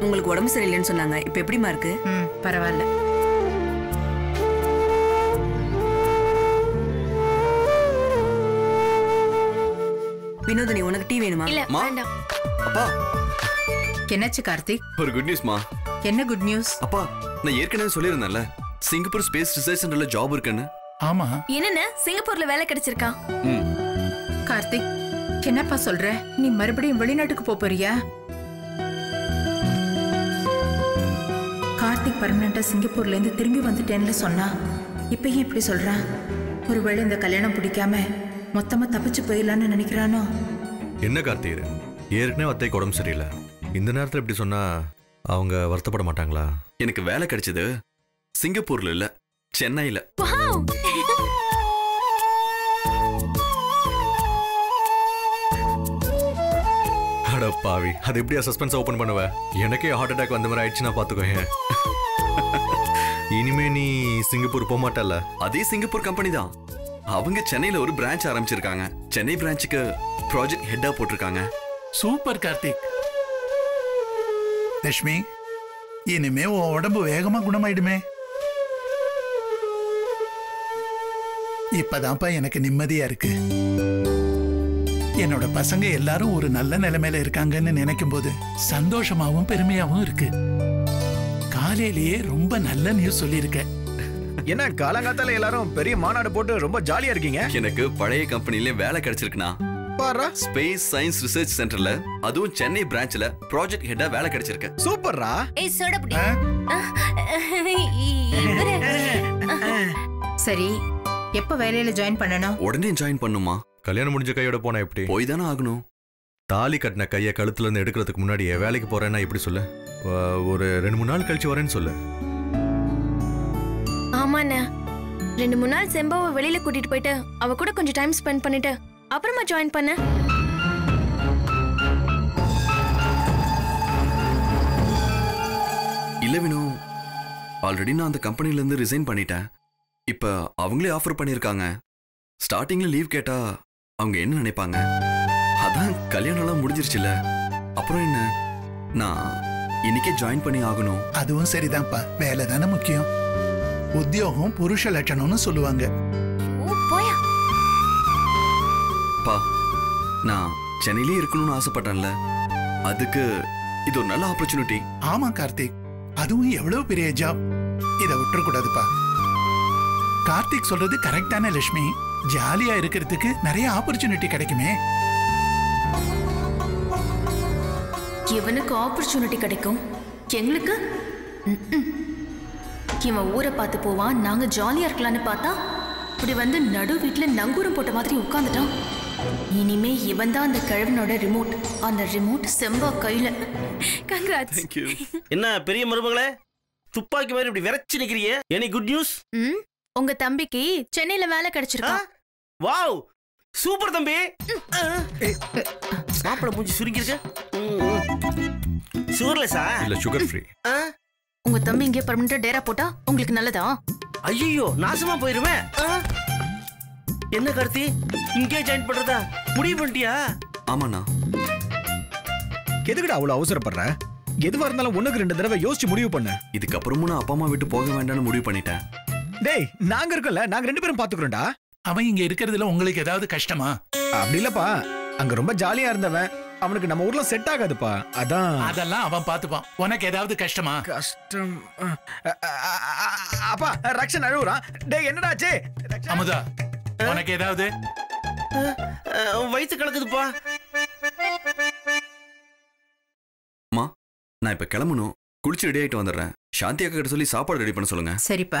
உங்களுக்கு உடம்பு சரியில்லைன்னு சொன்னாங்க. இப்ப எப்படிமா இருக்கு? ம் பரவாயில்ல. வினோதினி உனக்கு டீ வேணுமா? இல்ல மா. வேண்டாம். அப்பா. என்னாச்சு கார்த்திக்? ஒரு குட் நியூஸ்மா என்ன குட் நியூஸ் அப்பா நான் ஏற்கனவே சொல்லியிருந்தேன்ல சிங்கப்பூர் ஸ்பேஸ் ரிசர்ச் சென்டர்ல ஜாப் இருக்குன்னு. ஆமா. என்னன்னு? சிங்கப்பூர்ல வேலை கிடைச்சிருக்கா? ம். கார்த்திக் என்னப்பா சொல்ற? நீ மறுபடியும் வெளிநாட்டுக்கு போப் போறியா? கார்த்திக் பர்மனண்டா சிங்கப்பூர்ல இருந்து திரும்பி வந்துட்டேன்னு சொன்னா. இப்ப ஏன் இப்படி சொல்றான் ஒருவேளை இந்த கல்யாணம் பிடிக்காம மொத்தமா தப்பிச்சு போயிடலான்னு நினைக்கிறானோ? என்ன கார்த்திகர் ஏற்கனவே அத்தைக்கு உடம்பு சரியில்லை. இந்த நேரத்தில் இப்படி சொன்னா அவங்க வருத்தப்பட மாட்டாங்களா? எனக்கு வேலை கிடைச்சது சிங்கப்பூர்ல இல்ல சென்னையில. பாவி அது எப்படியா சஸ்பென்ஸ் ஓபன் பண்ணுவ? எனக்கே ஹார்ட் அட்டாக் வந்த மாதிரி ஆயிடுச்சுன்னா பாத்துக்கோ இனிமே நீ சிங்கப்பூர் போக மாட்டல்ல? அதே சிங்கப்பூர் கம்பெனி தான். அவங்க சென்னையில ஒரு பிரான்ச் ஆரம்பிச்சிருக்காங்க. சென்னை பிரான்ச்சுக்கு ப்ராஜெக்ட் ஹெட்டா போட்டிருக்காங்க. சூப்பர் கார்த்திக் லட்சுமி இனிமே உன் உடம்பு வேகமா குணமாயிடுமே. இப்பதான்ப்பா எனக்கு நிம்மதியா இருக்கு. என்னோட பசங்க எல்லாரும் ஒரு நல்ல நிலைமையில இருக்காங்கன்னு நினைக்கும் போது சந்தோஷமாவும் பெருமையாவும் இருக்கு. காலையிலேயே ரொம்ப நல்ல நியூஸ் சொல்லியிருக்க. என்ன காலங்காத்தால எல்லாரும் பெரிய மாநாடு போட்டு ரொம்ப ஜாலியா இருக்கீங்க? எனக்கு பழைய கம்பெனிலே வேலை கிடைச்சிருக்குண்ணா. பாரா? ஸ்பேஸ் சயின்ஸ் ரிசர்ச் சென்டர்ல அதுவும் சென்னை பிரான்ச்ல ப்ராஜெக்ட் ஹெட்டா வேலை கிடைச்சிருக்கு சூப்பர்ரா? ஏய் சோடபுடி? சரி எப்ப வேலையில ஜாயின் பண்ணணும்? உடனே ஜாயின் பண்ணுமா கல்யாணம் முடிஞ்ச கையோட போனா எப்படி? போய் தானே ஆகணும். தாலி கட்டின கையை கழுத்துல இருந்து எடுக்கிறதுக்கு முன்னாடி வேலைக்கு போறேன்னா இப்படி சொல்லு? ஒரு ரெண்டு மூணு நாள் கழிச்சு வரேன்னு சொல்லு. ஆமாண்ணே. ரெண்டு மூணு நாள் செம்பாவை வெளியில கூட்டிட்டு போயிட்டு அவ கூட கொஞ்சம் டைம் ஸ்பெண்ட் பண்ணிட்டு அப்புறமா ஜாயின் பண்ண. இல்ல வினு ஆல்ரெடி நான் அந்த கம்பெனில இருந்து ரிசைன் பண்ணிட்டேன். இப்ப அவங்களே ஆஃபர் பண்ணிருக்காங்க. ஸ்டார்டிங்ல லீவ் கேட்டா அவங்க என்ன நினைப்பாங்க? அதான் கல்யாணம்லாம் முடிஞ்சிருச்சுல. அப்புறம் என்ன? நான் இன்னைக்கே ஜாயின் பண்ணி ஆகணும். அதுவும் சரிதான்ப்பா. வேலை தானே முக்கியம். உத்தியோகம் புருஷ லட்சணம்னு சொல்லுவாங்க. ஓ போயா? பா நான் சென்னையிலே இருக்கணும்னு ஆசைப்பட்டேன்ல. அதுக்கு இது ஒரு நல்ல ஆப்பர்ச்சுனிட்டி ஆமா கார்த்திக். அதுவும் எவ்வளவு பெரிய ஜாப் இத விட்டுறக்கூடாதுப்பா. கார்த்திக் சொல்றது கரெக்டான லட்சுமி. ஜாலியா இருக்கிறதுக்கு நிறைய ஆப்பர்ச்சுனிட்டி கிடைக்குமே. இவனுக்கு ஆப்பர்ச்சுனிட்டி கிடைக்கும். எங்களுக்கு. இவன் ஊரை பார்த்து போவான் நாங்க ஜாலியா இருக்கலாம்னு பார்த்தா இப்படி வந்து நடு வீட்டுல நங்கூரம் போட்ட மாதிரி உட்கார்ந்துட்டான். இனிமே இவன் தான் அந்த கிழவனோட ரிமோட் அந்த ரிமோட் செம்பா கையில. கங்க்ராட்ஸ் என்ன பெரிய மருமகளே? துப்பாக்கி மாதிரி இப்படி விரைச்சு நிக்கிறியே? எனி குட் நியூஸ் உங்க தம்பிக்கு சென்னையில வேலை கிடைச்சிருக்கா. வாவ் சூப்பர் தம்பி. மாப்பிள மூஞ்சி சுருங்கி இருக்கு சுகர்லெஸ்ஸா இல்ல சுகர் ஃப்ரீ உங்க தம்பி இங்கே பர்மனண்டா டேரா போட்டா உங்களுக்கு நல்லதா? ஐயோ நாசமா போயிருவேன்? என்ன கார்த்தி? இங்கே ஜாயின் பண்றதா? முடிவு பண்ணிட்டியா? ஆமாண்ணா. எதுக்குடா அவ்வளவு அவசரப்படுற? எதுவா இருந்தாலும் ஒண்ணுக்கு ரெண்டு தடவை யோசிச்சு முடிவு பண்ணு. இதுக்கப்புறமும் நான் அப்பா அம்மா விட்டு போக வேண்டாம்னு முடிவு பண்ணிட்டேன். டேய் நாங்க இருக்கோம்ல நாங்க ரெண்டு பேரும் பாத்துக்கிறோம்டா. அவன் இங்க இருக்கிறதுல உங்களுக்கு ஏதாவது கஷ்டமா? அப்படி இல்லப்பா. அங்க ரொம்ப ஜாலியா இருந்தவன். அவனுக்கு நம்ம ஊர்ல செட் ஆகாதுப்பா. அதான். அதெல்லாம் அவன் பாத்துப்பான். உனக்கு ஏதாவது கஷ்டமா? கஷ்டம். அப்பா ரக்ஷன் அழுவுறான் டேய் என்னடா ஆச்சு ரக்ஷன். அமுதா உனக்கு ஏதாவது? அஹ், வயித்து கலக்குதுப்பா. அம்மா நான் இப்ப கிளம்பணும். குளிச்சு ரெடி ஆயிட்டு வந்துடுறேன். சாந்தி அக்கா கிட்ட சொல்லி சாப்பாடு ரெடி பண்ண சொல்லுங்க. சரிப்பா.